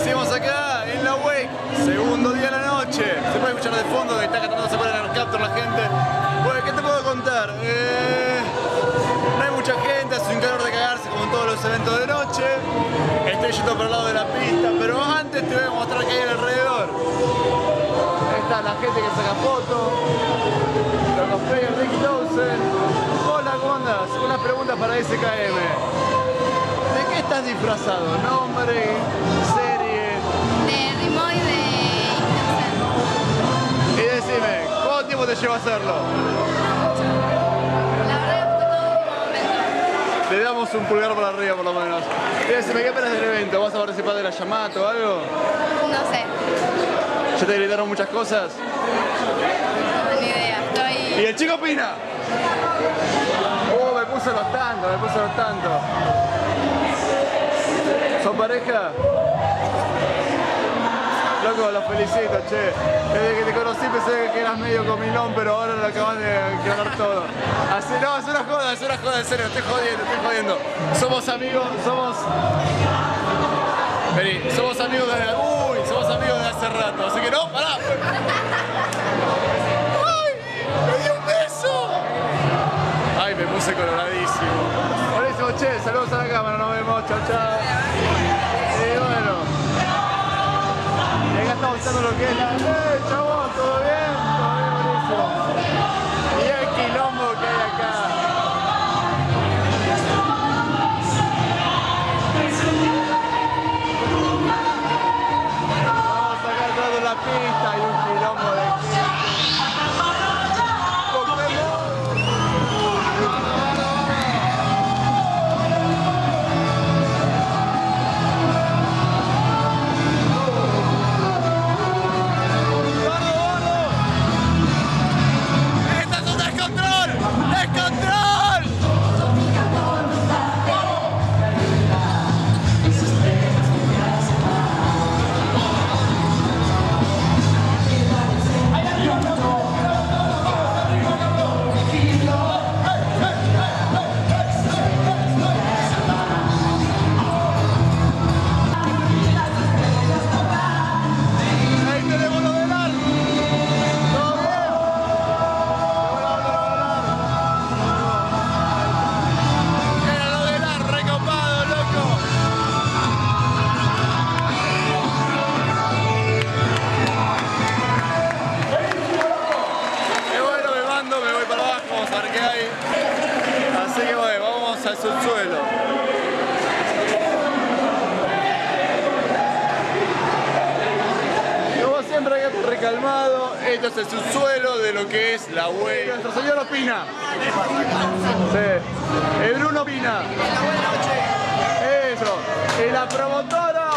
Hicimos acá en la Wake, segundo día de la noche. Se puede escuchar de fondo que está cantando se puede el captor la gente. Bueno, ¿qué te puedo contar? Eh, no hay mucha gente, hace un calor de cagarse como en todos los eventos de noche. Estoy yendo por el lado de la pista, pero antes te voy a mostrar qué hay alrededor. Ahí está la gente que saca fotos, los cosplayers Ricky Dawson. Hola, ¿cómo andas? Una pregunta para SKM. ¿De qué estás disfrazado? ¿Nombre? ¿Cuánto tiempo te lleva hacerlo? La verdad fue todo último momento. Le damos un pulgar para arriba por lo menos. Y decime, ¿qué esperas del evento? ¿Vas a participar de la llamada o algo? No sé, ¿Ya te gritaron muchas cosas? no, ni idea. ¿Y Estoy. el chico opina? Oh, me puse los tantos, me puse los tantos. ¿Son pareja? Loco, los felicito, che. Desde que te conocí pensé que eras medio comilón, pero ahora lo acabas de aclarar todo. Así, no, es una joda, es una joda, en serio, estoy jodiendo, estoy jodiendo. Somos amigos, somos... Vení, somos amigos desde... Uy, somos amigos desde hace rato, así que no, pará. ¡Ay! ¡Me dio un beso! Ay, me puse coloradísimo. Buenísimo, che, saludos a la cámara, nos vemos, chao, chao. Estamos usando lo que es la... ¡Eh, chabón! Vamos a ver qué hay. Así que bueno, vamos al subsuelo. Como siempre recalmado, esto es el subsuelo de lo que es la web. Nuestro señor opina. Sí. El Bruno opina. Eso. Y la promotora